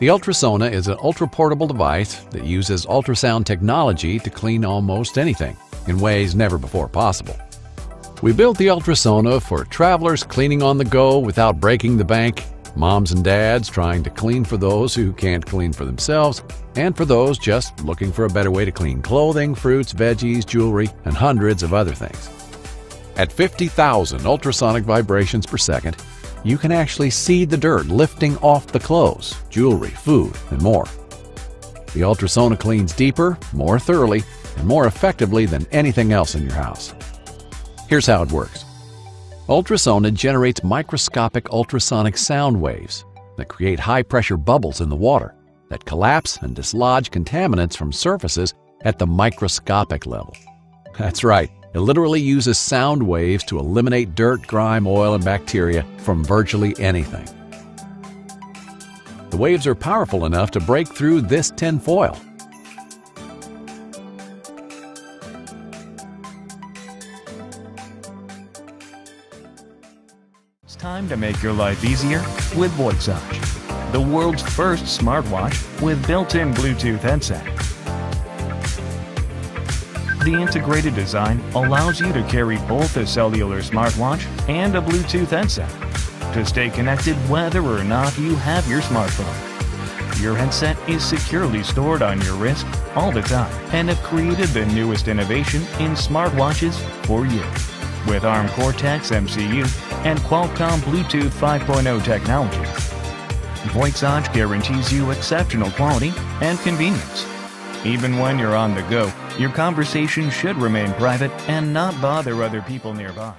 The Ultrasona is an ultra-portable device that uses ultrasound technology to clean almost anything in ways never before possible. We built the Ultrasona for travelers cleaning on the go without breaking the bank, moms and dads trying to clean for those who can't clean for themselves, and for those just looking for a better way to clean clothing, fruits, veggies, jewelry, and hundreds of other things. At 50,000 ultrasonic vibrations per second, you can actually see the dirt lifting off the clothes, jewelry, food, and more. The Ultrasona cleans deeper, more thoroughly, and more effectively than anything else in your house. Here's how it works. Ultrasona generates microscopic ultrasonic sound waves that create high-pressure bubbles in the water that collapse and dislodge contaminants from surfaces at the microscopic level. That's right, it literally uses sound waves to eliminate dirt, grime, oil, and bacteria from virtually anything. The waves are powerful enough to break through this tin foil. It's time to make your life easier with Voixage, the world's first smartwatch with built-in Bluetooth headset. The integrated design allows you to carry both a cellular smartwatch and a Bluetooth headset to stay connected whether or not you have your smartphone. Your headset is securely stored on your wrist all the time and have created the newest innovation in smartwatches for you. With ARM Cortex MCU and Qualcomm Bluetooth 5.0 technology, Voixage guarantees you exceptional quality and convenience. Even when you're on the go, your conversation should remain private and not bother other people nearby.